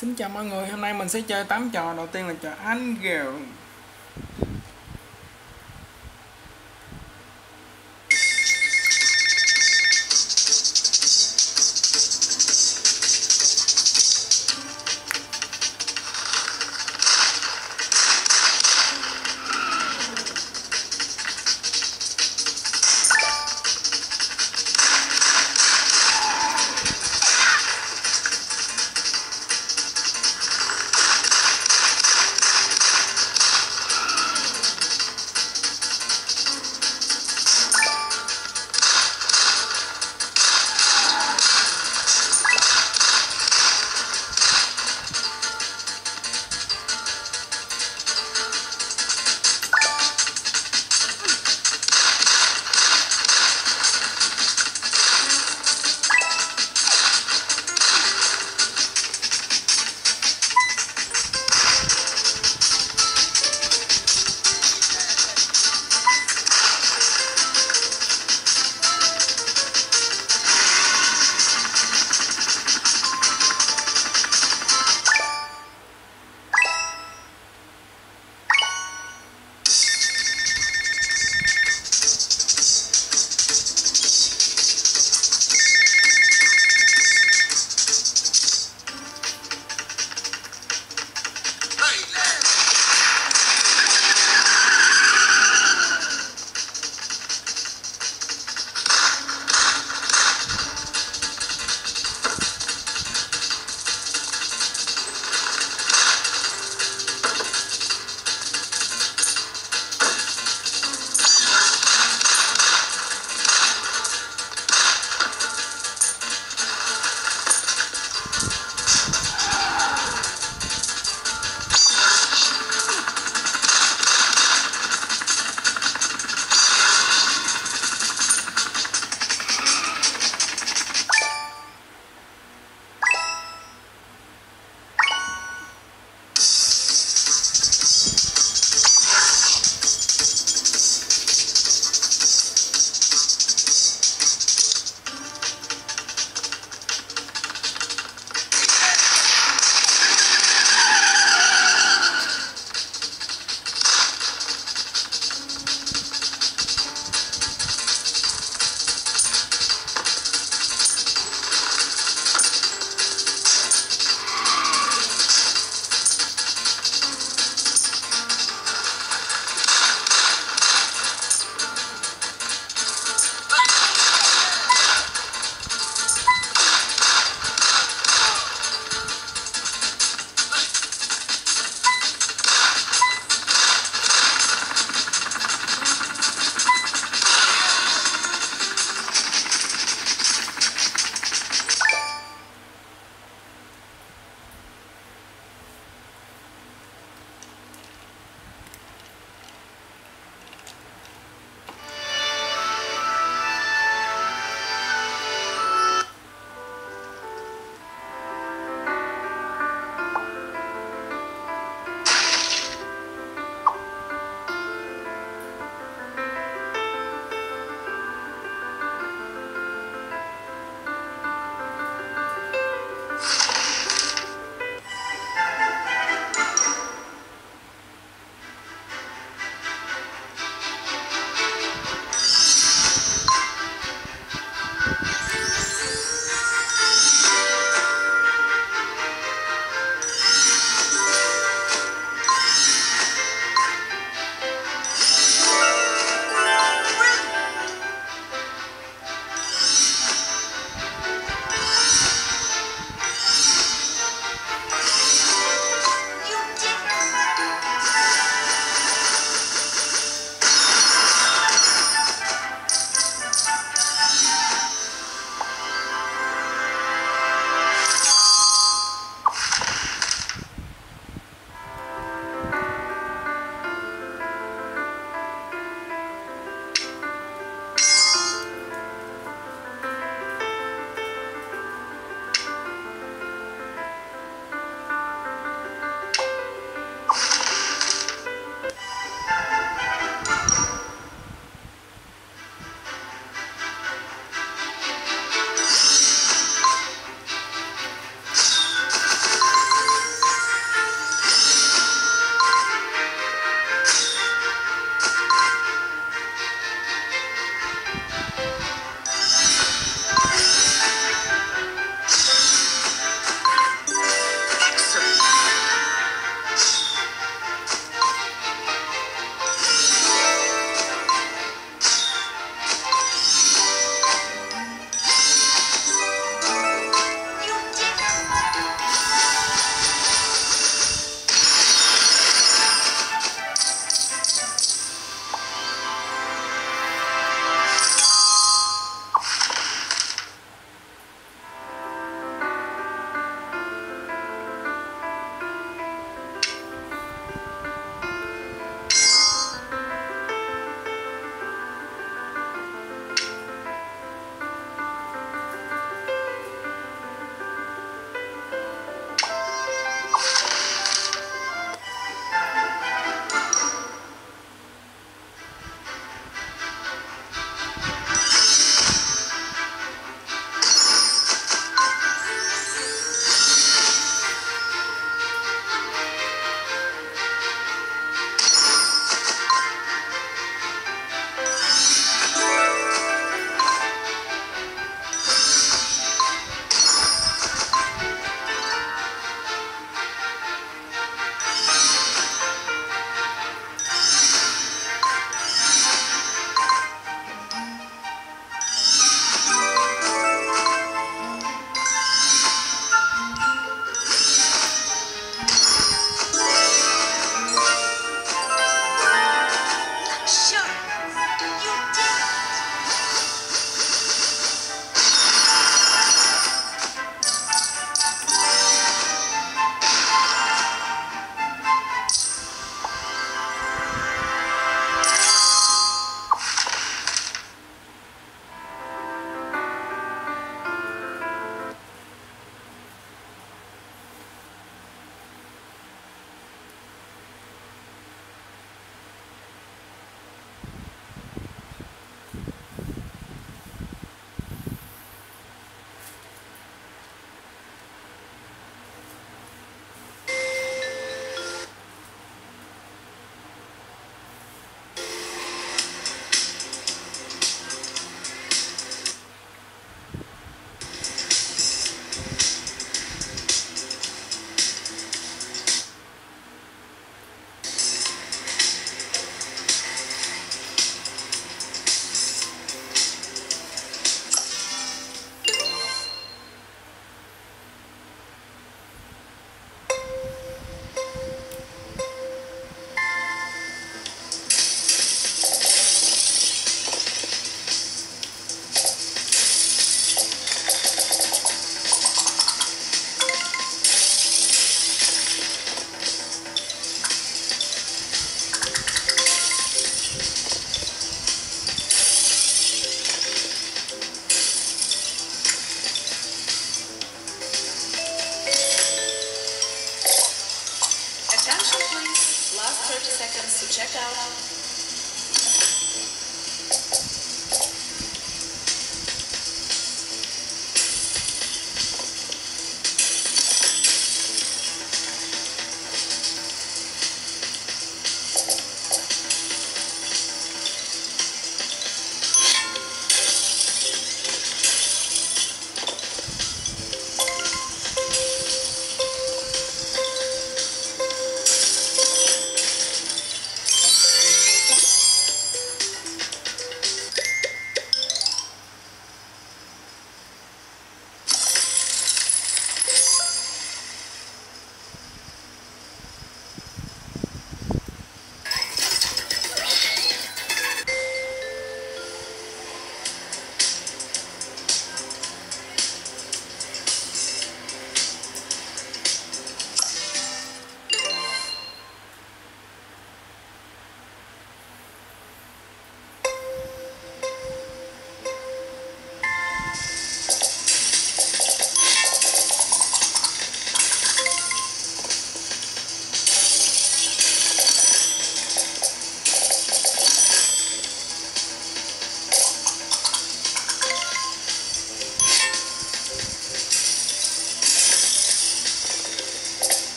Xin chào mọi người, hôm nay mình sẽ chơi 8 trò. Đầu tiên là trò Angel.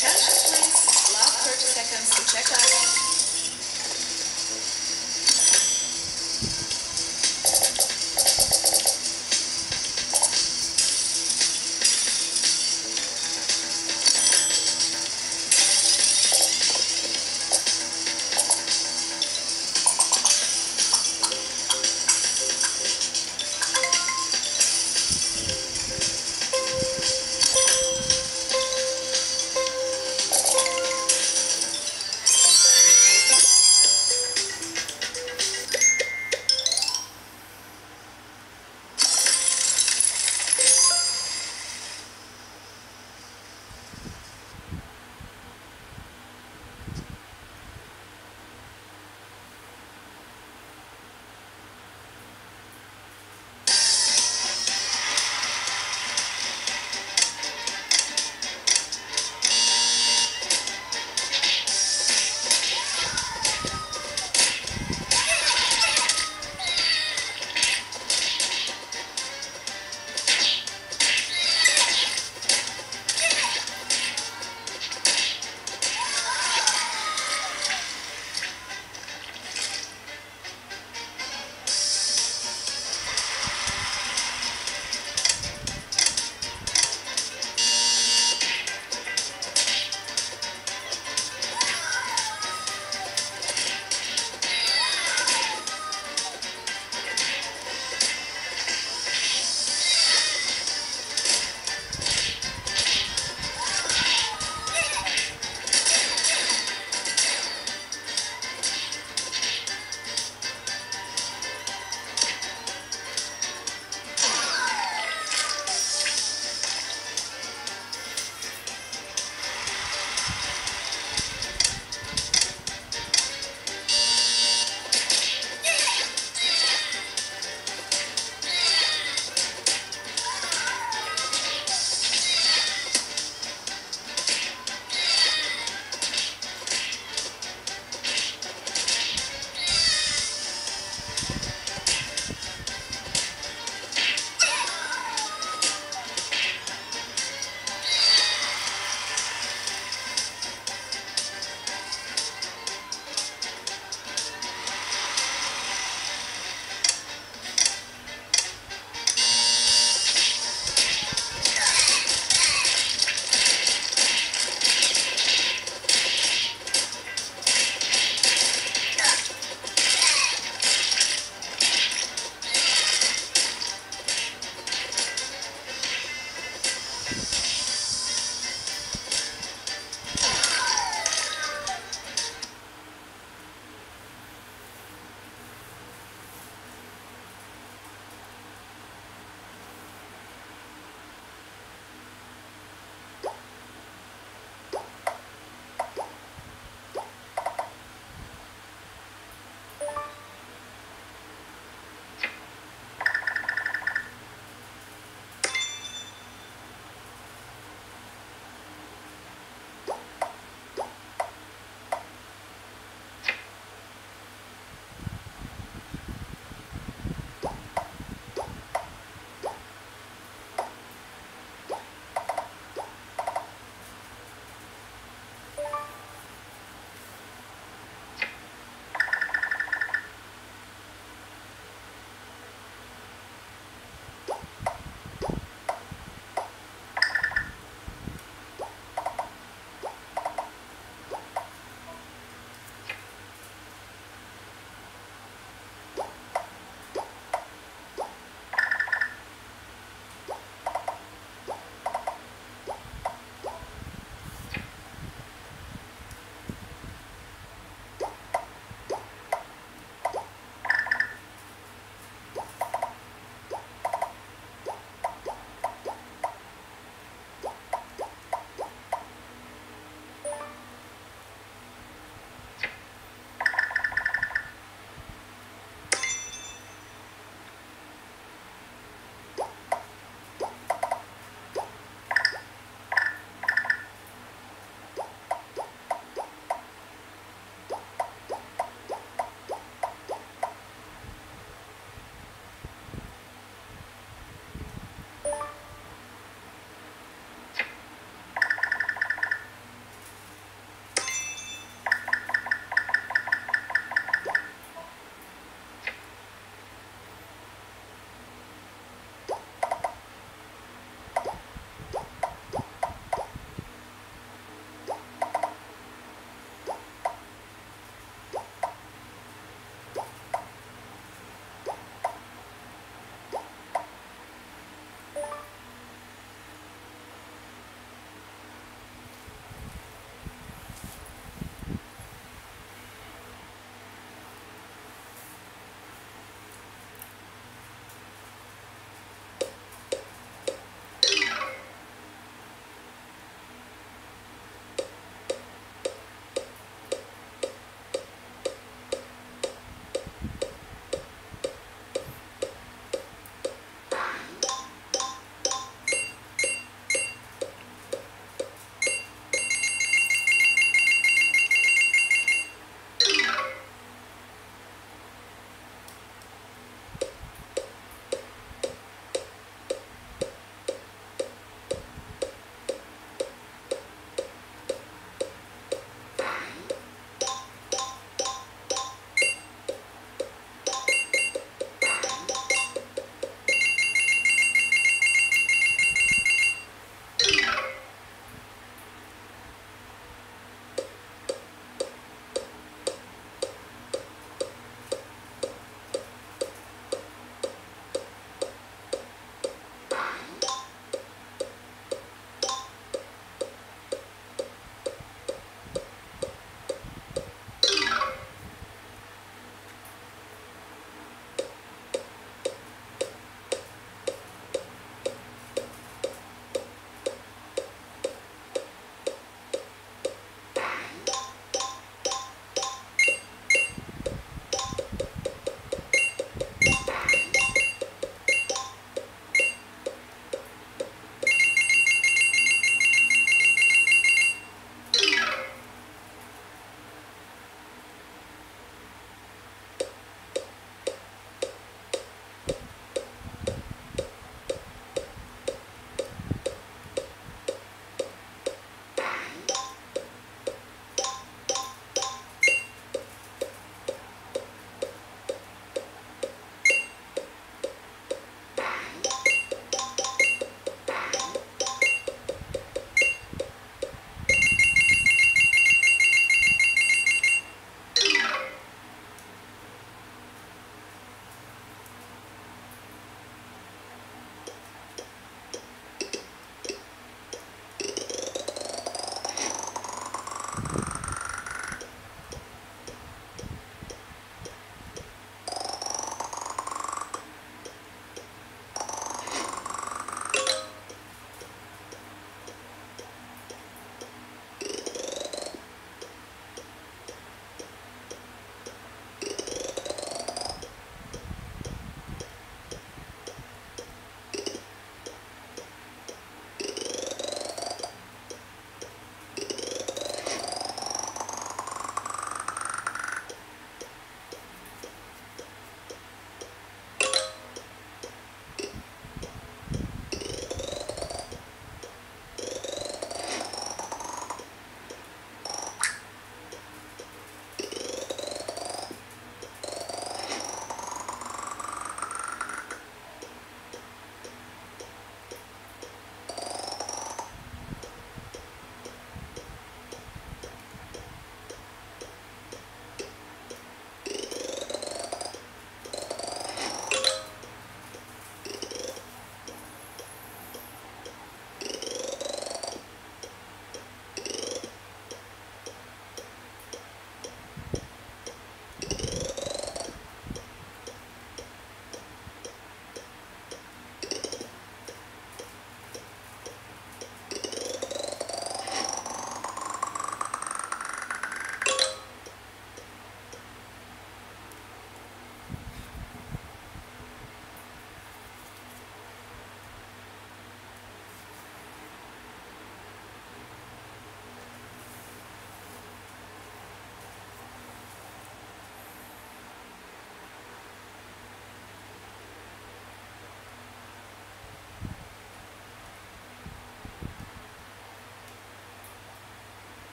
Attention please. Last 30 seconds to check out.